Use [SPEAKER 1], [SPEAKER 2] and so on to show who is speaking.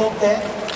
[SPEAKER 1] 取って。